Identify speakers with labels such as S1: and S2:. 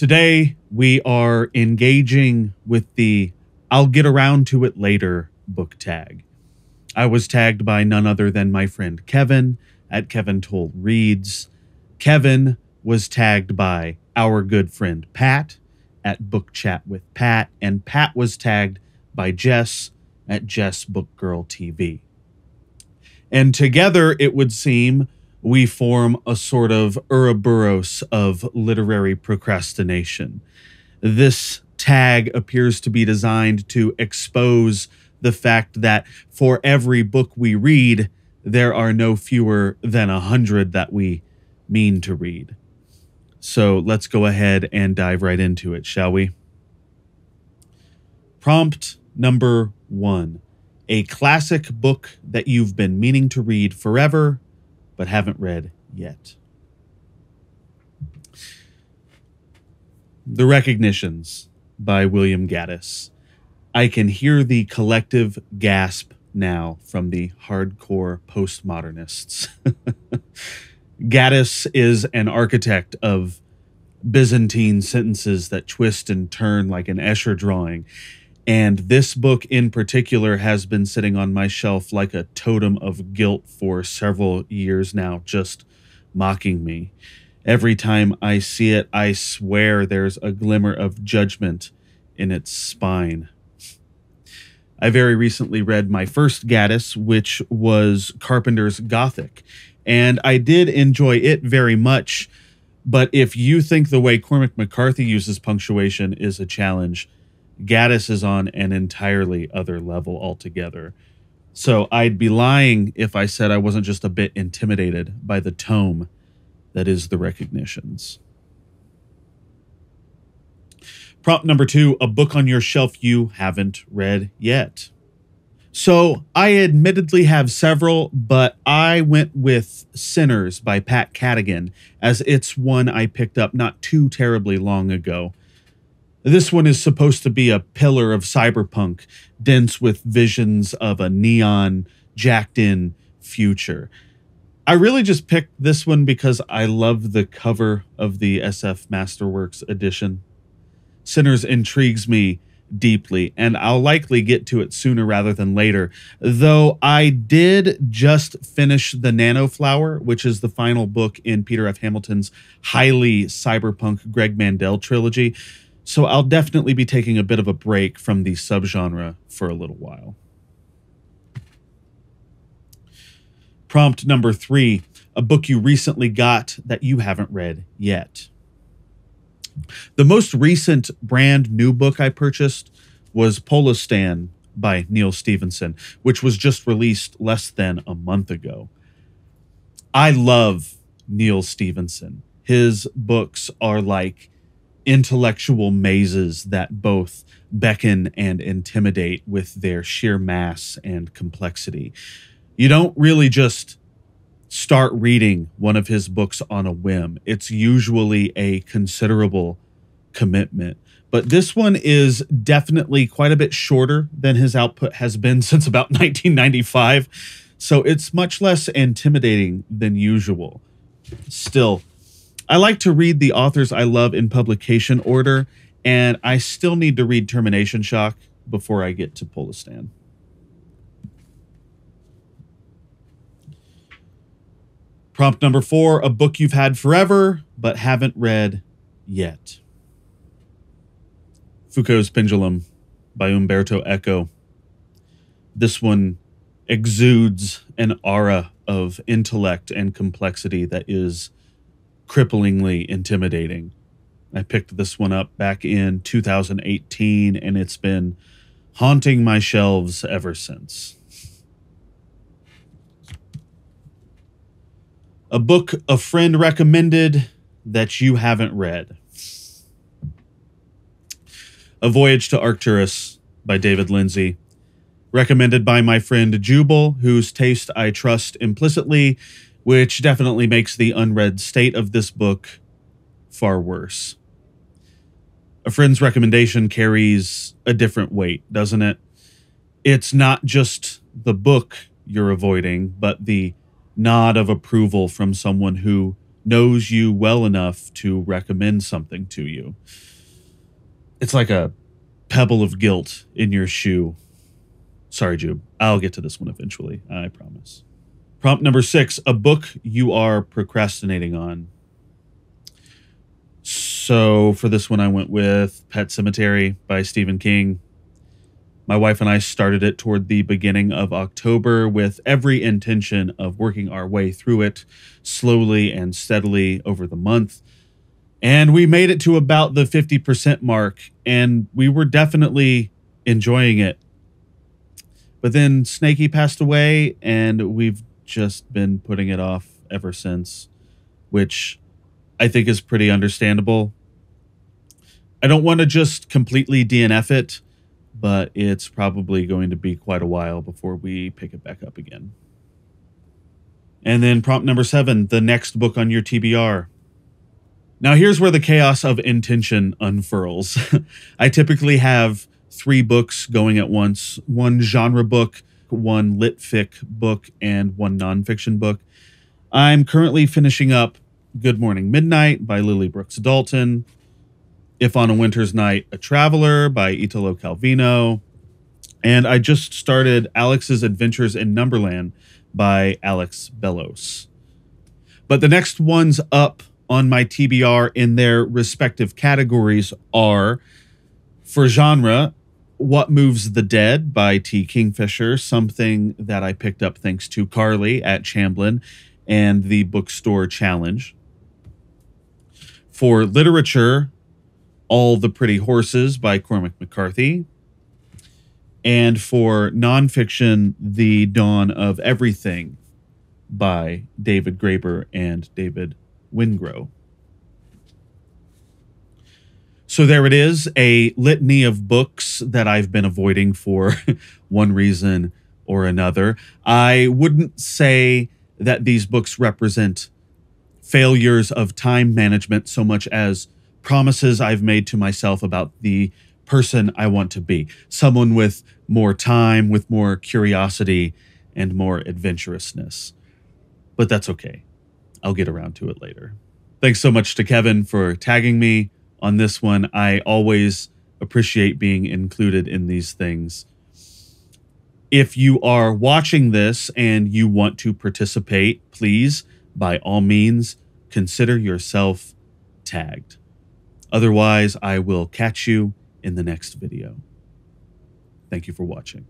S1: Today, we are engaging with the I'll get around to it later book tag. I was tagged by none other than my friend Kevin at Kevin Towle Reads. Kevin was tagged by our good friend Pat at Book Chat with Pat, and Pat was tagged by Jess at Jess Book Girl TV. And together, it would seem, we form a sort of Ouroboros of literary procrastination. This tag appears to be designed to expose the fact that for every book we read, there are no fewer than a hundred that we mean to read. So let's go ahead and dive right into it, shall we? Prompt number one a classic book that you've been meaning to read forever but haven't read yet. The Recognitions by William Gaddis. I can hear the collective gasp now from the hardcore postmodernists. Gaddis is an architect of Byzantine sentences that twist and turn like an Escher drawing. And this book in particular has been sitting on my shelf like a totem of guilt for several years now, just mocking me. Every time I see it, I swear there's a glimmer of judgment in its spine. I very recently read my first Gaddis, which was Carpenter's Gothic, and I did enjoy it very much. But if you think the way Cormac McCarthy uses punctuation is a challenge, Gaddis is on an entirely other level altogether. So I'd be lying if I said I wasn't just a bit intimidated by the tome that is the recognitions. Prompt number two a book on your shelf you haven't read yet. So I admittedly have several, but I went with Synners by Pat Cadigan as it's one I picked up not too terribly long ago. This one is supposed to be a pillar of cyberpunk, dense with visions of a neon, jacked in future. I really just picked this one because I love the cover of the SF Masterworks edition. Synners intrigues me deeply, and I'll likely get to it sooner rather than later. Though I did just finish The Nano Flower, which is the final book in Peter F. Hamilton's highly cyberpunk Greg Mandel trilogy. So I'll definitely be taking a bit of a break from the subgenre for a little while. Prompt number three a book you recently got that you haven't read yet. The most recent brand new book I purchased was Polostan by Neal Stephenson, which was just released less than a month ago. I love Neal Stephenson. His books are like intellectual mazes that both beckon and intimidate with their sheer mass and complexity. You don't really just start reading one of his books on a whim. It's usually a considerable commitment. But this one is definitely quite a bit shorter than his output has been since about 1995. So it's much less intimidating than usual. Still, I like to read the authors I love in publication order, and I still need to read Termination Shock before I get to Polostan. Prompt number four a book you've had forever but haven't read yet. Foucault's Pendulum by Umberto Eco. This one exudes an aura of intellect and complexity that is cripplingly intimidating. I picked this one up back in 2018 and it's been haunting my shelves ever since. A book a friend recommended that you haven't read. A Voyage to Arcturus by David Lindsay. Recommended by my friend Jubal, whose taste I trust implicitly which definitely makes the unread state of this book far worse. A friend's recommendation carries a different weight, doesn't it? It's not just the book you're avoiding, but the nod of approval from someone who knows you well enough to recommend something to you. It's like a pebble of guilt in your shoe. Sorry, Jube. I'll get to this one eventually. I promise. Prompt number six a book you are procrastinating on. So for this one, I went with Pet Sematary by Stephen King. My wife and I started it toward the beginning of October with every intention of working our way through it slowly and steadily over the month. And we made it to about the 50% mark, and we were definitely enjoying it. But then Snakey passed away, and we've just been putting it off ever since, which I think is pretty understandable. I don't want to just completely DNF it, but it's probably going to be quite a while before we pick it back up again. And then prompt number seven the next book on your TBR. Now, here's where the chaos of intention unfurls. I typically have three books going at once one genre book, one lit fic book, and one nonfiction book. I'm currently finishing up Good Morning Midnight by Lily Brooks Dalton, If on a Winter's Night, A Traveler by Italo Calvino, and I just started Alex's Adventures in Numberland by Alex Bellos. But the next ones up on my TBR in their respective categories are for genre, What Moves the Dead by T. Kingfisher, something that I picked up thanks to Carly at Chamblin and the Bookstore Challenge. For literature, All the Pretty Horses by Cormac McCarthy. And for nonfiction, The Dawn of Everything by David Graeber and David Wengrow. So there it is, a litany of books that I've been avoiding for one reason or another. I wouldn't say that these books represent failures of time management so much as promises I've made to myself about the person I want to be. Someone with more time, with more curiosity, and more adventurousness. But that's okay. I'll get around to it later. Thanks so much to Kevin for tagging me on this one. I always appreciate being included in these things. If you are watching this and you want to participate, please, by all means, consider yourself tagged. Otherwise, I will catch you in the next video. Thank you for watching.